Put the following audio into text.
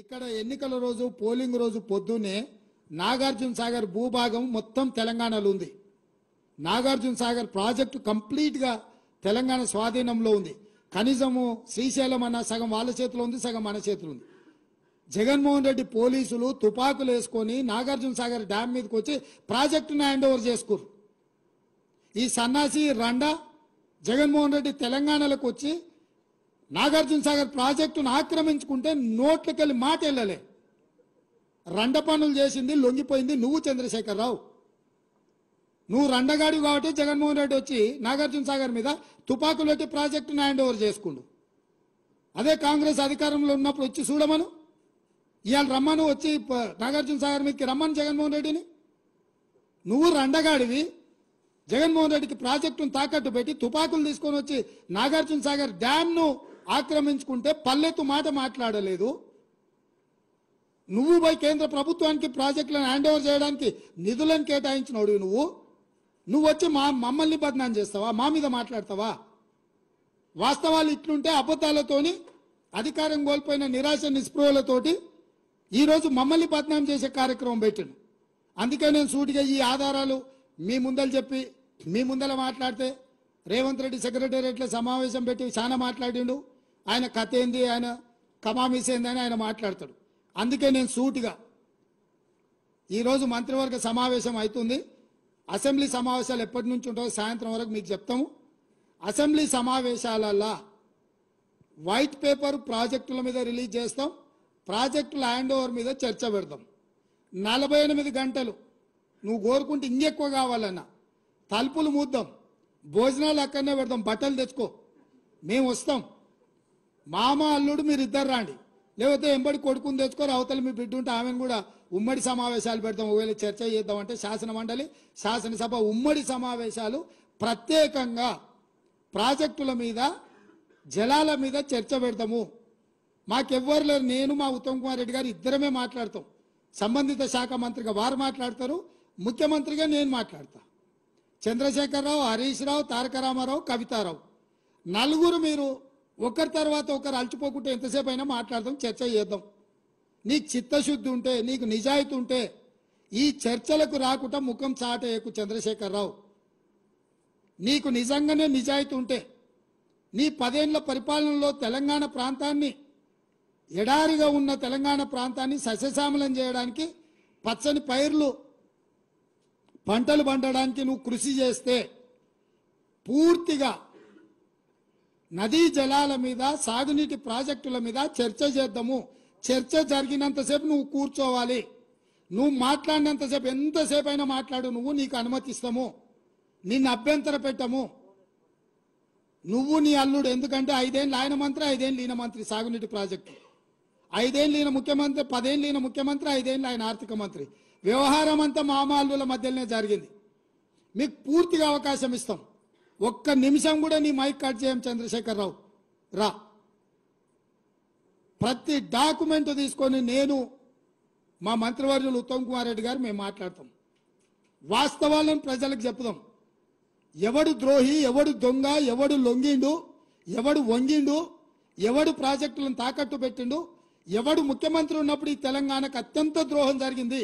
ఇక్కడ ఎన్నికల రోజు పోలింగ్ రోజు పొద్దున్నే నాగార్జున సాగర్ భూభాగం మొత్తం తెలంగాణలో ఉంది. నాగార్జున సాగర్ ప్రాజెక్టు కంప్లీట్గా తెలంగాణ స్వాధీనంలో ఉంది. కనీసము శ్రీశైలం అన్న సగం వాళ్ళ చేతిలో ఉంది సగం మన చేతిలో ఉంది. జగన్మోహన్ రెడ్డి పోలీసులు తుపాకులు వేసుకొని నాగార్జున సాగర్ డ్యామ్ మీదకి వచ్చి ప్రాజెక్టును హ్యాండ్ ఓవర్ చేసుకోరు ఈ సన్నాసి రండ జగన్మోహన్ రెడ్డి తెలంగాణలోకి వచ్చి నాగార్జున సాగర్ ప్రాజెక్టును ఆక్రమించుకుంటే నోట్లకెళ్ళి మాట వెళ్ళలే రండ పనులు చేసింది లొంగిపోయింది నువ్వు చంద్రశేఖర్ రావు నువ్వు రండగాడివి కాబట్టి జగన్మోహన్ రెడ్డి వచ్చి నాగార్జున సాగర్ మీద తుపాకులు పెట్టి ప్రాజెక్టును హ్యాండ్ ఓవర్ చేసుకుండు. అదే కాంగ్రెస్ అధికారంలో ఉన్నప్పుడు వచ్చి చూడమను. ఇవాళ రమ్మను వచ్చి నాగార్జున సాగర్ మీదకి రమ్మను జగన్మోహన్ రెడ్డిని. నువ్వు రండగాడివి జగన్మోహన్ రెడ్డికి ప్రాజెక్టును తాకట్టు పెట్టి తుపాకులు తీసుకొని వచ్చి నాగార్జున సాగర్ డ్యామ్ను ఆక్రమించుకుంటే పల్లెత్తు మాట మాట్లాడలేదు. నువ్వు పోయి కేంద్ర ప్రభుత్వానికి ప్రాజెక్టులను హ్యాండ్ ఓవర్ చేయడానికి నిధులను కేటాయించినోడు నువ్వు. నువ్వు వచ్చి మా మమ్మల్ని బదనాం చేస్తావా? మా మీద మాట్లాడతావా? వాస్తవాలు ఇట్లుంటే అబద్ధాలతోని అధికారం కోల్పోయిన నిరాశ నిస్పృహలతోటి ఈరోజు మమ్మల్ని బదనాం చేసే కార్యక్రమం పెట్టాను అందుకే నేను సూటిగా ఈ ఆధారాలు మీ ముందలు చెప్పి మీ ముందల మాట్లాడితే రేవంత్ రెడ్డి సెక్రటేరియట్లో సమావేశం పెట్టి చాలా మాట్లాడిండు. ఆయన కథ ఏంది? ఆయన కమామిస్ ఏంది అని ఆయన మాట్లాడతాడు. అందుకే నేను సూటిగా ఈరోజు మంత్రివర్గ సమావేశం అవుతుంది. అసెంబ్లీ సమావేశాలు ఎప్పటి నుంచి ఉంటాయో సాయంత్రం వరకు మీకు చెప్తాము. అసెంబ్లీ సమావేశాలల్లా వైట్ పేపర్ ప్రాజెక్టుల మీద రిలీజ్ చేస్తాం. ప్రాజెక్టుల హ్యాండ్ ఓవర్ మీద చర్చ పెడతాం. నలభై ఎనిమిది గంటలు నువ్వు కోరుకుంటే ఇంకెక్కువ కావాలన్నా తలుపులు మూద్దాం. భోజనాలు అక్కడనే పెడతాం. బట్టలు తెచ్చుకో. మేము వస్తాం. మామ అల్లుడు మీరు ఇద్దరు రాండి. లేకపోతే ఎంబడి కొడుకుని తెచ్చుకొని అవతల మీ బిడ్డ ఉంటే ఆమెను కూడా ఉమ్మడి సమావేశాలు పెడతాం. ఒకవేళ చర్చ చేద్దామంటే శాసన మండలి శాసనసభ ఉమ్మడి సమావేశాలు ప్రత్యేకంగా ప్రాజెక్టుల మీద జలాల మీద చర్చ పెడతాము. మాకెవ్వరు లేరు. నేను మా ఉత్తమ్ కుమార్ రెడ్డి గారు ఇద్దరమే మాట్లాడతాం. సంబంధిత శాఖ మంత్రిగా వారు మాట్లాడతారు. ముఖ్యమంత్రిగా నేను మాట్లాడతా. చంద్రశేఖరరావు హరీష్ రావు తారక రామారావు కవితారావు. నలుగురు మీరు ఒకరి తర్వాత ఒకరు అలచిపోకుంటే ఎంతసేపు అయినా మాట్లాడదాం చర్చ చేద్దాం. నీకు చిత్తశుద్ధి ఉంటే నీకు నిజాయితీ ఉంటే ఈ చర్చలకు రాకుండా ముఖం చాటేయకు చంద్రశేఖరరావు. నీకు నిజంగానే నిజాయితీ ఉంటే నీ పదేళ్ళ పరిపాలనలో తెలంగాణ ప్రాంతాన్ని ఎడారిగా ఉన్న తెలంగాణ ప్రాంతాన్ని సస్యశ్యామలం చేయడానికి పచ్చని పైర్లు పంటలు పండడానికి నువ్వు కృషి చేస్తే పూర్తిగా నదీ జలాల మీద సాగునీటి ప్రాజెక్టుల మీద చర్చ చేద్దాము. చర్చ జరిగినంతసేపు నువ్వు కూర్చోవాలి. నువ్వు మాట్లాడినంతసేపు ఎంతసేపు అయినా మాట్లాడు నువ్వు నీకు అనుమతిస్తాము. నిన్ను అభ్యంతర పెట్టము. నువ్వు నీ అల్లుడు ఎందుకంటే ఐదేళ్ళు ఆయన మంత్రి ఐదేళ్ళు ఈయన మంత్రి సాగునీటి ప్రాజెక్టు. ఐదేళ్ళు ఈయన ముఖ్యమంత్రి పదేళ్ళు ఈయన ముఖ్యమంత్రి ఐదేళ్ళు ఆయన ఆర్థిక మంత్రి. వ్యవహారం అంతా మామాల్లుల మధ్యలోనే జరిగింది. మీకు పూర్తిగా అవకాశం ఇస్తాం. ఒక్క నిమిషం కూడా నీ మైక్ కట్ చేయం చంద్రశేఖర్ రావు రా. ప్రతి డాక్యుమెంట్ తీసుకొని నేను మా మంత్రివర్యులు ఉత్తమ్ కుమార్ రెడ్డి గారు మేము మాట్లాడతాం. వాస్తవాలను ప్రజలకు చెప్దాం. ఎవడు ద్రోహి ఎవడు దొంగ ఎవడు లొంగిండు ఎవడు వంగిండు ఎవడు ప్రాజెక్టులను తాకట్టు పెట్టిండు ఎవడు ముఖ్యమంత్రి ఉన్నప్పుడు ఈ తెలంగాణకు అత్యంత ద్రోహం జరిగింది.